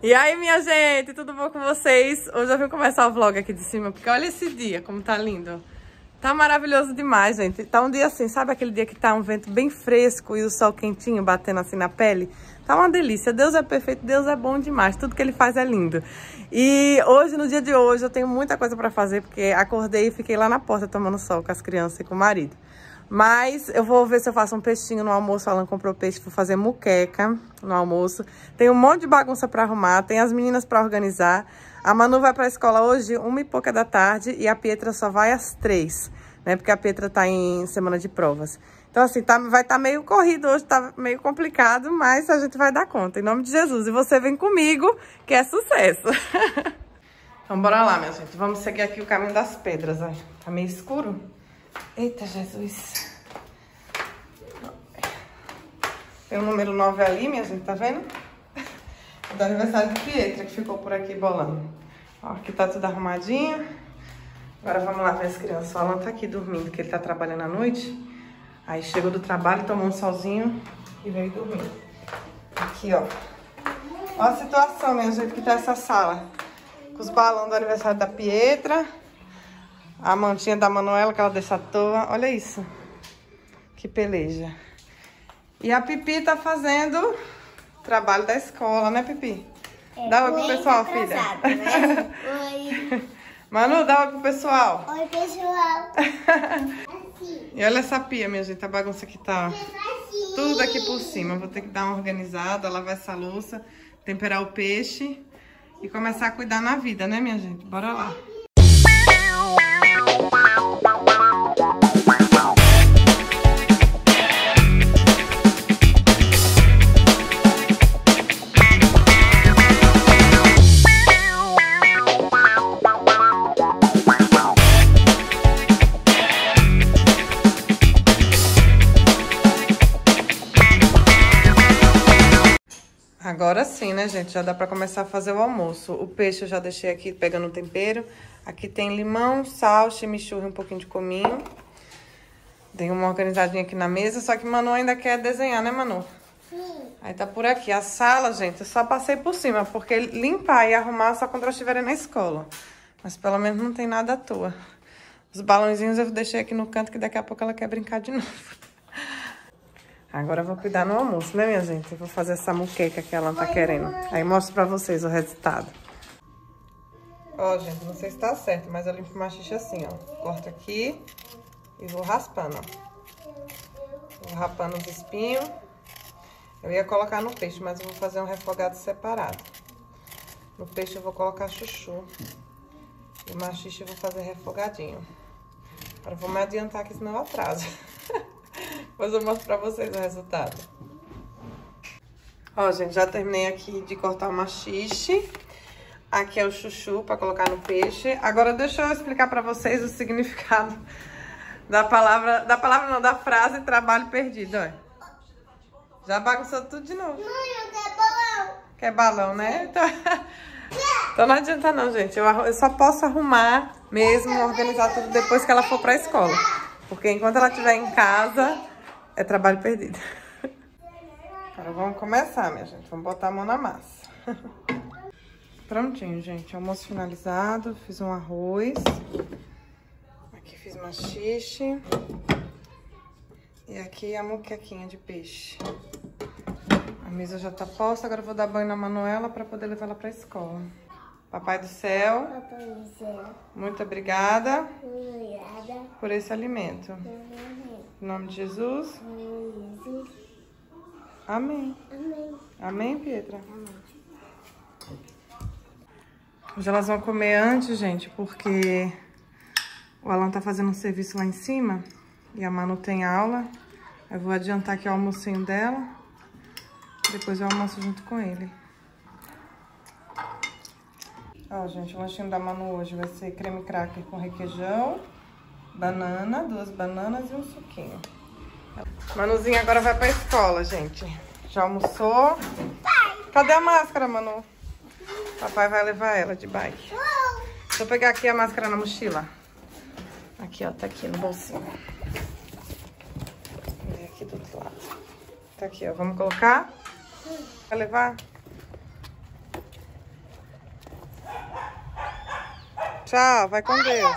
E aí, minha gente, tudo bom com vocês? Hoje eu vim começar o vlog aqui de cima, porque olha esse dia, como tá lindo. Tá maravilhoso demais, gente. Tá um dia assim, sabe aquele dia que tá um vento bem fresco e o sol quentinho batendo assim na pele? Tá uma delícia. Deus é perfeito, Deus é bom demais. Tudo que ele faz é lindo. E hoje, no dia de hoje, eu tenho muita coisa pra fazer, porque acordei e fiquei lá na porta tomando sol com as crianças e com o marido. Mas eu vou ver se eu faço um peixinho no almoço. O Alan comprou peixe, vou fazer muqueca no almoço. Tem um monte de bagunça para arrumar, tem as meninas para organizar. A Manu vai para a escola hoje, uma e pouca da tarde, e a Pietra só vai às três, né? Porque a Pietra tá em semana de provas. Então, assim, tá, vai estar tá meio corrido hoje, tá meio complicado, mas a gente vai dar conta, em nome de Jesus. E você vem comigo, que é sucesso. então, bora lá, minha gente. Vamos seguir aqui o caminho das pedras, ó. Tá meio escuro. Eita, Jesus. Tem o número 9 ali, minha gente, tá vendo? Do aniversário de Pietra, que ficou por aqui bolando. Ó, aqui tá tudo arrumadinho. Agora vamos lá ver as crianças. O Alan tá aqui dormindo, que ele tá trabalhando à noite. Aí chegou do trabalho, tomou um solzinho e veio dormir. Aqui, ó. Ó a situação, minha gente, que tá essa sala. Com os balões do aniversário da Pietra. A mantinha da Manuela que ela deixa à toa. Olha isso. Que peleja. E a Pipi tá fazendo trabalho da escola, né, Pipi? É, dá oi pro pessoal, filha. Né? oi. Manu, dá oi pro pessoal. Oi, pessoal. assim. E olha essa pia, minha gente, a bagunça que tá. Assim. Tudo aqui por cima. Vou ter que dar uma organizada, lavar essa louça, temperar o peixe e começar a cuidar na vida, né, minha gente? Bora lá. Agora sim, né, gente? Já dá pra começar a fazer o almoço. O peixe eu já deixei aqui pegando o tempero. Aqui tem limão, sal, chimichurri e um pouquinho de cominho. Dei uma organizadinha aqui na mesa, só que Manu ainda quer desenhar, né, Manu? Sim. Aí tá por aqui. A sala, gente, eu só passei por cima, porque limpar e arrumar só quando elas estiverem na escola. Mas pelo menos não tem nada à toa. Os balãozinhos eu deixei aqui no canto, que daqui a pouco ela quer brincar de novo. Agora eu vou cuidar no almoço, né, minha gente? Eu vou fazer essa muqueca que ela tá querendo. Aí mostro pra vocês o resultado. Ó, gente, não sei se tá certo, mas eu limpo o machixe assim, ó. Corto aqui e vou raspando, ó. Vou rapando os espinhos. Eu ia colocar no peixe, mas eu vou fazer um refogado separado. No peixe eu vou colocar chuchu. E o machixe eu vou fazer refogadinho. Agora eu vou me adiantar aqui, senão eu atraso. Depois eu mostro pra vocês o resultado. Ó, gente, já terminei aqui de cortar o machixe. Aqui é o chuchu pra colocar no peixe. Agora deixa eu explicar pra vocês o significado da palavra... Da palavra não, da frase trabalho perdido. Já bagunçou tudo de novo. Mãe, eu quero balão. Quer balão, né? Então, então não adianta não, gente. Eu, eu só posso arrumar mesmo, organizar tudo depois que ela for pra escola. Porque enquanto ela estiver em casa, é trabalho perdido. Agora vamos começar, minha gente. Vamos botar a mão na massa. Prontinho, gente. Almoço finalizado. Fiz um arroz. Aqui fiz machixe. E aqui a muquequinha de peixe. A mesa já tá posta. Agora eu vou dar banho na Manuela para poder levar ela pra escola. Papai do céu. Papai do céu. Muito obrigada. Obrigada. Por esse alimento. Em nome de Jesus. Amém. Amém. Amém, Pietra? Amém. Hoje elas vão comer antes, gente, porque o Alan tá fazendo um serviço lá em cima e a Manu tem aula. Eu vou adiantar aqui o almocinho dela. Depois eu almoço junto com ele. Ó, gente, o lanchinho da Manu hoje vai ser creme cracker com requeijão banana, duas bananas e um suquinho. Manuzinha agora vai pra escola, gente. Já almoçou? Cadê a máscara, Manu? Papai vai levar ela de bike. Deixa eu pegar aqui a máscara na mochila. Aqui, ó, tá aqui no bolsinho. E aqui do outro lado. Tá aqui, ó. Vamos colocar? Vai levar? Tchau, vai com Deus.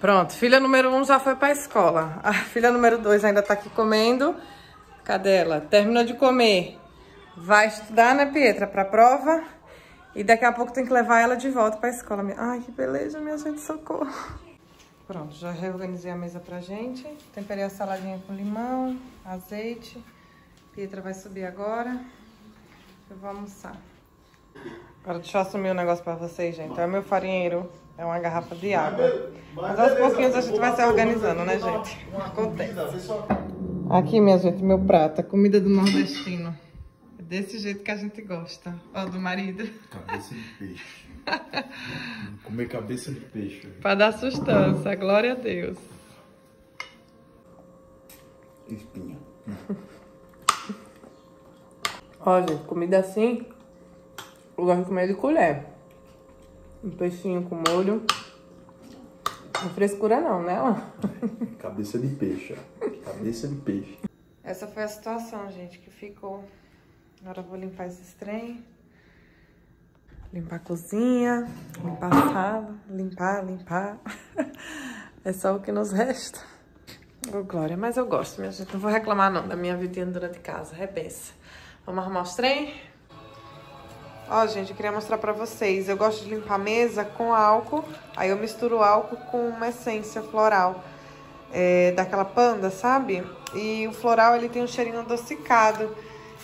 Pronto, filha número um já foi pra escola. A filha número dois ainda tá aqui comendo. Cadê ela? Terminou de comer. Vai estudar, né, Pietra, pra prova. E daqui a pouco tem que levar ela de volta pra escola. Ai, que beleza, minha gente, socorro. Pronto, já reorganizei a mesa pra gente. Temperei a saladinha com limão, azeite. Pietra vai subir agora. Eu vou almoçar. Agora deixa eu assumir um negócio pra vocês, gente. É o meu farinheiro. É uma garrafa de água. Mas aos pouquinhos a gente vai se organizando, né, gente? Acontece. Aqui, minha gente, meu prato. A comida do nordestino. É desse jeito que a gente gosta. Ó, do marido. Cabeça de peixe. Comer cabeça de peixe. Pra dar sustância. Glória a Deus. Espinha. Ó, gente, comida assim, eu gosto de comer de colher. Um peixinho com molho. Não frescura não, né? ó? Cabeça de peixe. Cabeça de peixe. Essa foi a situação, gente, que ficou. Agora eu vou limpar esses trem. Limpar a cozinha, limpar a sala, limpar, limpar. É só o que nos resta. Ô, Glória, mas eu gosto, minha gente. Não vou reclamar não da minha vidinha durante casa. É benção. Vamos arrumar os trem? Ó, gente, eu queria mostrar pra vocês. Eu gosto de limpar a mesa com álcool. Aí eu misturo álcool com uma essência floral. É, daquela panda, sabe? E o floral, ele tem um cheirinho adocicado.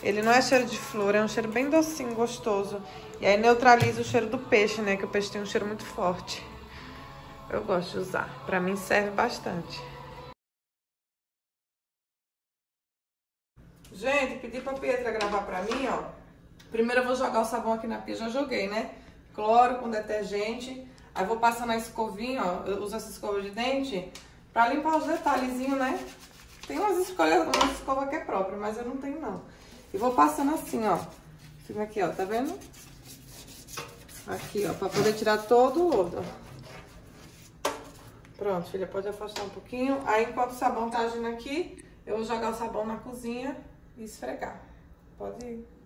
Ele não é cheiro de flor, é um cheiro bem docinho, gostoso. E aí neutraliza o cheiro do peixe, né? Que o peixe tem um cheiro muito forte. Eu gosto de usar. Pra mim serve bastante. Gente, pedi pra Pietra gravar pra mim, ó. Primeiro eu vou jogar o sabão aqui na pia, já joguei, né? Cloro com detergente. Aí vou passar na escovinha, ó. Eu uso essa escova de dente pra limpar os detalhezinhos, né? Tem umas escolhas, uma escova que é própria, mas eu não tenho não. E vou passando assim, ó. Aqui, ó, tá vendo? Aqui, ó, pra poder tirar todo o lodo. Pronto, filha, pode afastar um pouquinho. Aí, enquanto o sabão tá agindo aqui, eu vou jogar o sabão na cozinha e esfregar. Pode ir.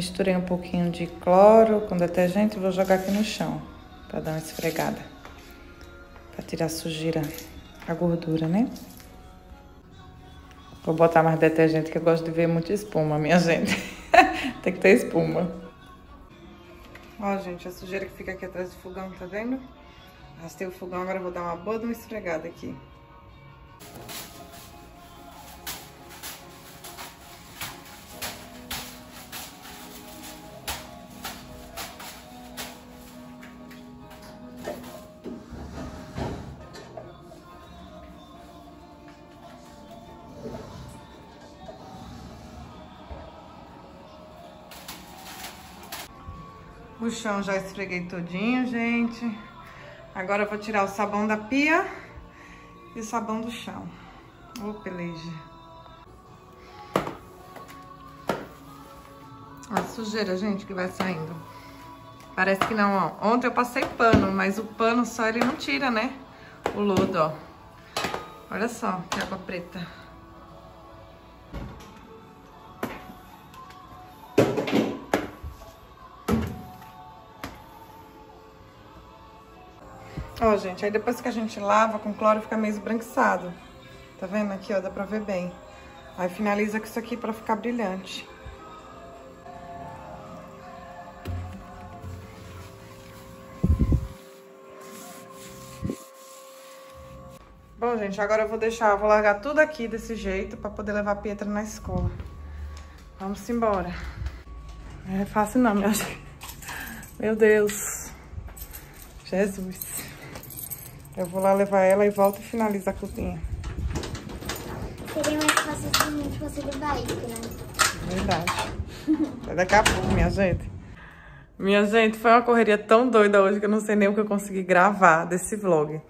Misturei um pouquinho de cloro com detergente e vou jogar aqui no chão para dar uma esfregada. Para tirar a sujeira, a gordura, né? Vou botar mais detergente que eu gosto de ver muita espuma, minha gente. Tem que ter espuma. Ó, gente, a sujeira que fica aqui atrás do fogão, tá vendo? Arrastei o fogão, agora vou dar uma boa de uma esfregada aqui. Chão já esfreguei todinho, gente. Agora eu vou tirar o sabão da pia e o sabão do chão. Ô, peleja. A sujeira, gente, que vai saindo. Parece que não, ó. Ontem eu passei pano, mas o pano só ele não tira, né? O lodo, ó. Olha só, que água preta. Ó, gente, aí depois que a gente lava com cloro fica meio esbranquiçado. Tá vendo aqui, ó? Dá pra ver bem. Aí finaliza com isso aqui pra ficar brilhante. Bom, gente, agora eu vou deixar, eu vou largar tudo aqui desse jeito pra poder levar a Pietra na escola. Vamos embora. Não é fácil não, minha gente. Meu Deus. Jesus. Eu vou lá levar ela e volto e finalizo a cozinha. Seria mais fácil se fosse do básico, né? Verdade. Até daqui a pouco, minha gente. Minha gente, foi uma correria tão doida hoje que eu não sei nem o que eu consegui gravar desse vlog.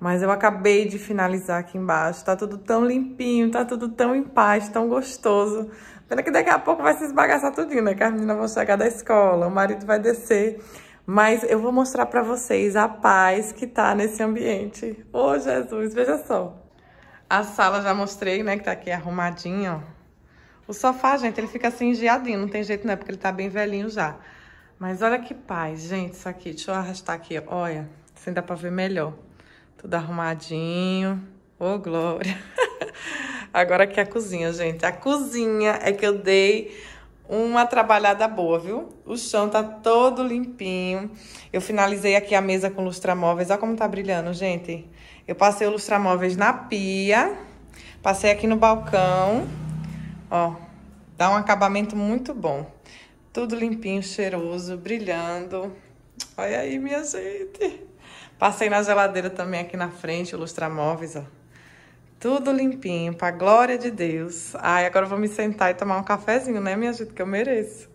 Mas eu acabei de finalizar aqui embaixo. Tá tudo tão limpinho, tá tudo tão em paz, tão gostoso. Pena que daqui a pouco vai se esbagaçar tudinho, né? Que as meninas vão chegar da escola, o marido vai descer. Mas eu vou mostrar pra vocês a paz que tá nesse ambiente. Ô, oh, Jesus, veja só. A sala já mostrei, né? Que tá aqui arrumadinha, ó. O sofá, gente, ele fica assim engiadinho. Não tem jeito, não, porque ele tá bem velhinho já. Mas olha que paz, gente, isso aqui. Deixa eu arrastar aqui, olha. Assim dá pra ver melhor. Tudo arrumadinho. Ô, oh, glória. Agora aqui a cozinha, gente. A cozinha é que eu dei uma trabalhada boa, viu? O chão tá todo limpinho. Eu finalizei aqui a mesa com lustramóveis. Olha como tá brilhando, gente. Eu passei o lustramóveis na pia. Passei aqui no balcão. Ó, dá um acabamento muito bom. Tudo limpinho, cheiroso, brilhando. Olha aí, minha gente. Passei na geladeira também aqui na frente, o lustramóveis, ó. Tudo limpinho, pra glória de Deus. Ai, agora eu vou me sentar e tomar um cafezinho, né, minha gente, que eu mereço.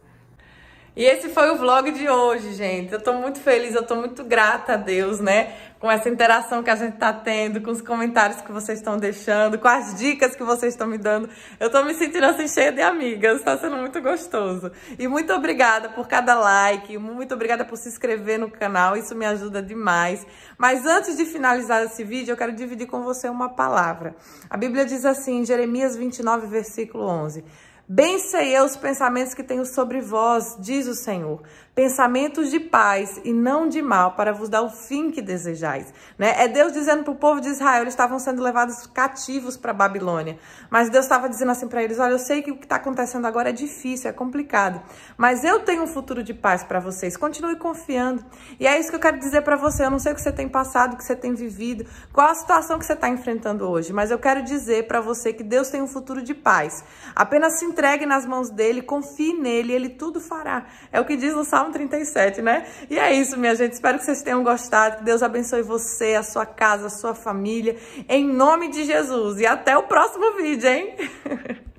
E esse foi o vlog de hoje, gente. Eu tô muito feliz, eu tô muito grata a Deus, né? Com essa interação que a gente tá tendo, com os comentários que vocês estão deixando, com as dicas que vocês estão me dando. Eu tô me sentindo assim cheia de amigas, tá sendo muito gostoso. E muito obrigada por cada like, muito obrigada por se inscrever no canal, isso me ajuda demais. Mas antes de finalizar esse vídeo, eu quero dividir com você uma palavra. A Bíblia diz assim, em Jeremias 29, versículo 11... Bem sei eu os pensamentos que tenho sobre vós, diz o Senhor, pensamentos de paz e não de mal, para vos dar o fim que desejais. Né? É Deus dizendo para o povo de Israel, eles estavam sendo levados cativos para Babilônia. Mas Deus estava dizendo assim para eles, olha, eu sei que o que está acontecendo agora é difícil, é complicado, mas eu tenho um futuro de paz para vocês. Continue confiando. E é isso que eu quero dizer para você. Eu não sei o que você tem passado, o que você tem vivido, qual a situação que você está enfrentando hoje, mas eu quero dizer para você que Deus tem um futuro de paz. Apenas se entregue nas mãos dele, confie nele, ele tudo fará. É o que diz no Salmo Salmo 37, né? E é isso, minha gente. Espero que vocês tenham gostado. Que Deus abençoe você, a sua casa, a sua família. Em nome de Jesus. E até o próximo vídeo, hein?